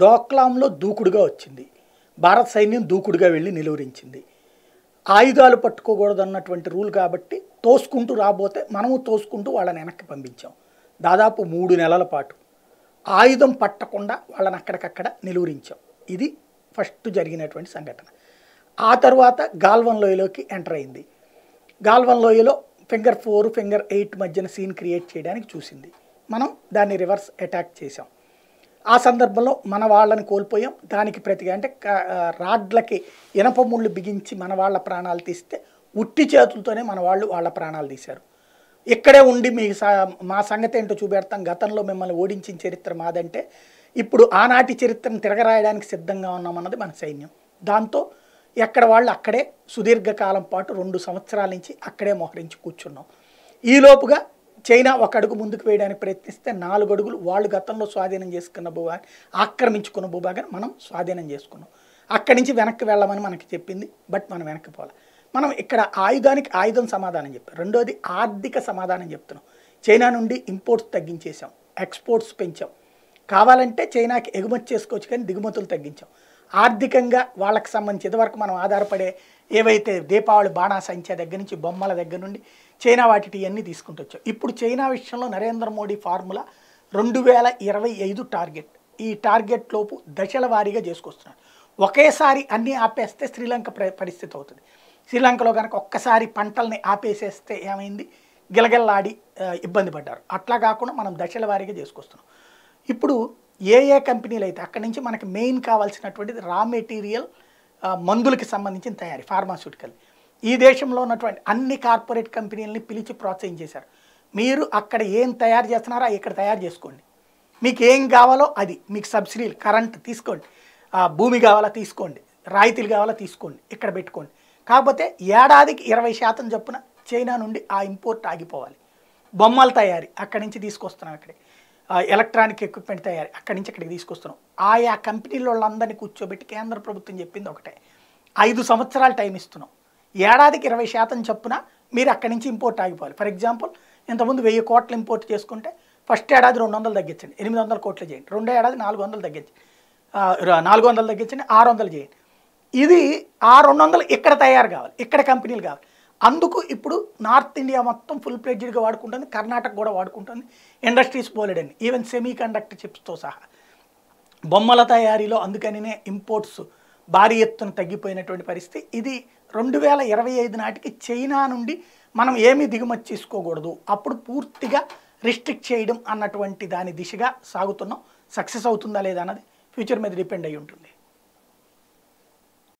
డోక్లాంలో దూకుడుగా వచ్చింది. భారత సైన్యం దూకుడుగా వెళ్ళి నిలువరించింది. ఆయుధాలు పట్టుకోకూడదు అన్నటువంటి రూల్ కాబట్టి తోసుకుంటూ రాబోతే మనము తోసుకుంటూ వాళ్ళని వెనక్కి పంపించాం. దాదాపు మూడు నెలల పాటు ఆయుధం పట్టకుండా వాళ్ళని అక్కడికక్కడ నిలువరించాం. ఇది ఫస్ట్ జరిగినటువంటి సంఘటన. ఆ తర్వాత గాల్వన్ లోయలోకి ఎంటర్ అయింది. గాల్వన్ లోయలో ఫింగర్ ఫోర్ ఫింగర్ ఎయిట్ మధ్యన సీన్ క్రియేట్ చేయడానికి చూసింది. మనం దాన్ని రివర్స్ అటాక్ చేసాం ఆ సందర్భంలో మన వాళ్ళని కోల్పోయాం. దానికి ప్రతిగా అంటే రాడ్లకి ఇనప ముళ్ళు బిగించి మన వాళ్ళ ప్రాణాలు తీస్తే ఉట్టి చేతులతోనే మన వాళ్ళు వాళ్ళ ప్రాణాలు తీశారు. ఇక్కడే ఉండి మీ మా సంగతి ఏంటో చూపెడతాం. గతంలో మిమ్మల్ని ఓడించిన చరిత్ర మాదంటే ఇప్పుడు ఆనాటి చరిత్రను తిరగరాయడానికి సిద్ధంగా ఉన్నామన్నది మన సైన్యం. దాంతో ఎక్కడ వాళ్ళు అక్కడే సుదీర్ఘకాలం పాటు రెండు సంవత్సరాల నుంచి అక్కడే మోహరించి కూర్చున్నాం. ఈలోపుగా చైనా ఒక అడుగు ముందుకు వేయడానికి ప్రయత్నిస్తే నాలుగు అడుగులు వాళ్ళు గతంలో స్వాధీనం చేసుకున్న భూభాగం ఆక్రమించుకున్న భూభాగాన్ని మనం స్వాధీనం చేసుకున్నాం. అక్కడి నుంచి వెనక్కి వెళ్ళమని మనకి చెప్పింది బట్ మనం వెనక్కి పోవాలి. మనం ఇక్కడ ఆయుధానికి ఆయుధం సమాధానం చెప్పాం రెండోది ఆర్థిక సమాధానం చెప్తున్నాం. చైనా నుండి ఇంపోర్ట్స్ తగ్గించేసాం ఎక్స్పోర్ట్స్ పెంచాం. కావాలంటే చైనాకి ఎగుమతి చేసుకోవచ్చు కానీ దిగుమతులు తగ్గించాం. ఆర్థికంగా వాళ్ళకి సంబంధించి ఇదివరకు మనం ఆధారపడే ఏవైతే దీపావళి బాణాసంఖ్య దగ్గర నుంచి బొమ్మల దగ్గర నుండి చైనా వాటి ఇవన్నీ తీసుకుంటొచ్చు ఇప్పుడు చైనా విషయంలో నరేంద్ర మోడీ ఫార్ములా రెండు వేల ఇరవై ఐదు టార్గెట్. ఈ టార్గెట్ లోపు దశల వారీగా చేసుకొస్తున్నాడు. ఒకేసారి అన్నీ ఆపేస్తే శ్రీలంక ప్ర- పరిస్థితి అవుతుంది. శ్రీలంకలో కనుక ఒక్కసారి పంటల్ని ఆపేసేస్తే ఏమైంది? గిలగిల్లాడి ఇబ్బంది పడ్డారు. అట్లా కాకుండా మనం దశల వారీగా చేసుకొస్తున్నాం. ఇప్పుడు ఏ ఏ కంపెనీలు అయితే అక్కడి నుంచి మనకి మెయిన్ కావాల్సినటువంటిది రా మెటీరియల్ మందులకి సంబంధించిన తయారీ ఫార్మాస్యూటికల్. ఈ దేశంలో ఉన్నటువంటి అన్ని కార్పొరేట్ కంపెనీలని పిలిచి ప్రోత్సహించేశారు మీరు అక్కడ ఏం తయారు చేస్తున్నారో ఇక్కడ తయారు చేసుకోండి. మీకు ఏం కావాలో అది మీకు సబ్సిడీలు కరెంట్ తీసుకోండి. భూమి కావాలా తీసుకోండి రాయితీలు కావాలా తీసుకోండి ఇక్కడ పెట్టుకోండి. కాకపోతే ఏడాదికి ఇరవై శాతం చొప్పున చైనా నుండి ఆ ఇంపోర్ట్ ఆగిపోవాలి. బొమ్మల తయారీ అక్కడి నుంచి తీసుకొస్తున్నాం అక్కడే. ఎలక్ట్రానిక్ ఎక్విప్మెంట్ తయారు అక్కడి నుంచి ఇక్కడికి తీసుకొస్తున్నాం. ఆయా కంపెనీల వాళ్ళందరినీ కూర్చోబెట్టి కేంద్ర ప్రభుత్వం చెప్పింది ఒకటే. ఐదు సంవత్సరాలు టైం ఇస్తున్నాం. ఏడాదికి ఇరవై శాతం చొప్పున మీరు అక్కడి నుంచి ఇంపోర్ట్ ఆగిపోవాలి. ఫర్ ఎగ్జాంపుల్ ఇంతకుముందు వెయ్యి కోట్లు ఇంపోర్ట్ చేసుకుంటే ఫస్ట్ ఏడాది రెండు వందలు తగ్గించండి. ఎనిమిది వందల కోట్లు చేయండి. రెండో ఏడాది నాలుగు వందలు తగ్గించండి. నాలుగు వందలు తగ్గించండి. ఆరు వందలు చేయండి. ఇది ఆ రెండు వందలు ఇక్కడ తయారు కావాలి. ఇక్కడ కంపెనీలు కావాలి. అందుకు ఇప్పుడు నార్త్ ఇండియా మొత్తం ఫుల్ ప్లెడ్జ్డ్గా వాడుకుంటుంది కర్ణాటక కూడా వాడుకుంటుంది ఇండస్ట్రీస్ పోలేడండి ఈవెన్ సెమీ కండక్టర్ చిప్స్తో సహా. బొమ్మల తయారీలో అందుకనినే ఇంపోర్ట్స్ భారీ ఎత్తున తగ్గిపోయినటువంటి పరిస్థితి. ఇది రెండు వేల ఇరవై ఐదు నాటికి చైనా నుండి మనం ఏమీ దిగుమతి చేసుకోకూడదు. అప్పుడు పూర్తిగా రిస్ట్రిక్ట్ చేయడం అన్నటువంటి దాని దిశగా సాగుతున్నాం. సక్సెస్ అవుతుందా లేదా అన్నది ఫ్యూచర్ మీద డిపెండ్ అయి ఉంటుంది.